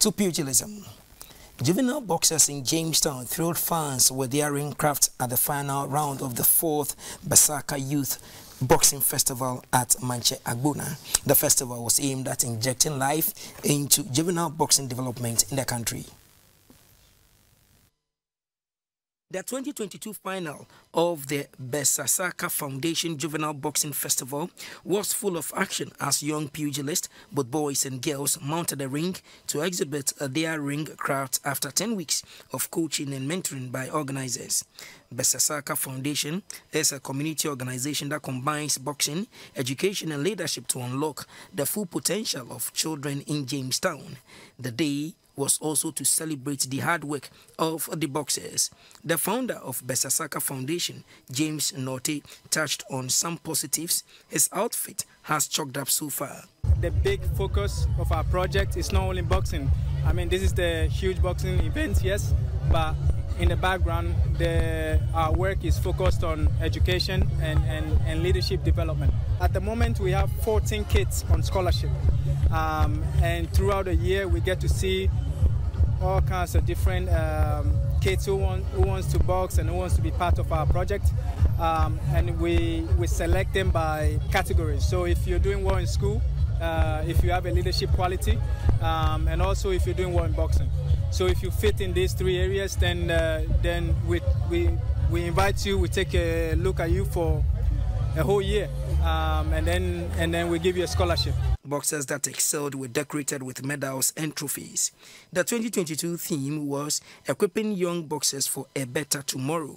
to pugilism. Juvenile boxers in Jamestown thrilled fans with their ring craft at the final round of the fourth Besesaka Youth Boxing Festival at Mantse Agbonaa. The festival was aimed at injecting life into juvenile boxing development in the country. The 2022 final of the Besesaka Foundation Juvenile Boxing Festival was full of action as young pugilists, both boys and girls, mounted a ring to exhibit their ring craft after 10 weeks of coaching and mentoring by organizers. Besesaka Foundation is a community organization that combines boxing, education, and leadership to unlock the full potential of children in Jamestown. The day was also to celebrate the hard work of the boxers. The founder of Besesaka Foundation, James Norte, touched on some positives his outfit has chalked up so far. The big focus of our project is not only boxing. I mean, this is the huge boxing event, yes, but in the background, the, our work is focused on education and, and, and leadership development. At the moment, we have 14 kids on scholarship. Um, and throughout the year, we get to see all kinds of different um, kids who want who wants to box and who wants to be part of our project. Um, and we we select them by categories. So if you're doing well in school, uh, if you have a leadership quality, um, and also if you're doing well in boxing. So if you fit in these three areas, then uh, then we we we invite you. We take a look at you for a whole year, um, and then and then we give you a scholarship. Boxers that excelled were decorated with medals and trophies. The 2022 theme was equipping young boxers for a better tomorrow.